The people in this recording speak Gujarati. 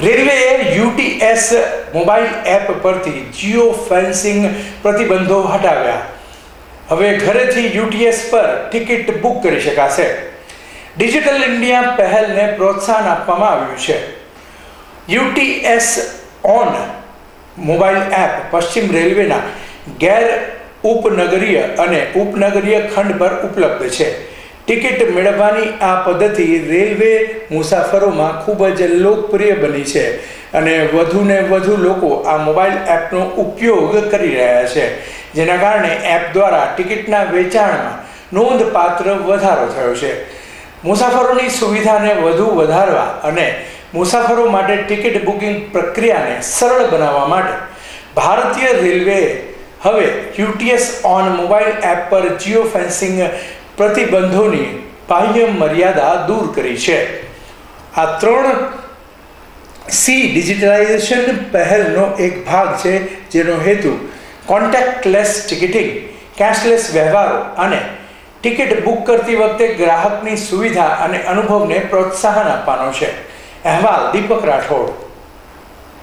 રેલવેએ યુટીએસ મોબાઈલ એપ પરથી જીઓ ફેન્સિંગ પ્રતિબંધો હટાવ્યા. હવે ઘરેથી યુટીએસ પર ટિકિટ બુક કરી શકાશે. ડિજિટલ ઇન્ડિયા પહેલને પ્રોત્સાહન આપવામાં આવ્યું છે. યુટીએસ ઓન મોબાઈલ એપ પશ્ચિમ રેલવેના ગેર ઉપનગરીય અને ઉપનગરીય ખંડ પર ઉપલબ્ધ છે. ટિકિટ મેળવવાની આ પદ્ધતિ રેલવે મુસાફરોમાં ખૂબ જ લોકપ્રિય બની છે અને વધુને વધુ લોકો આ મોબાઈલ એપનો ઉપયોગ કરી રહ્યા છે. જેના કારણે એપ દ્વારા ટિકિટના વેચાણમાં નોંધપાત્ર વધારો થયો છે. મુસાફરોની સુવિધાને વધુ વધારવા અને મુસાફરો માટે ટિકિટ બુકિંગ પ્રક્રિયાને સરળ બનાવવા માટે ભારતીય રેલવેએ હવે યુટીએસ ઓન મોબાઈલ એપ પર જીઓ ફેન્સિંગ પ્રતિબંધોની બાહ્ય મર્યાદા દૂર કરી છે. આ ત્રણ સી ડિજિટલાઇઝેશન પહેલનો એક ભાગ છે, જેનો હેતુ કોન્ટેક્ટલેસ ટિકિટિંગ, કેશલેસ વ્યવહારો અને ટિકિટ બુક કરતી વખતે ગ્રાહકની સુવિધા અને અનુભવને પ્રોત્સાહન આપવાનો છે. અહેવાલ દીપક રાઠોડ.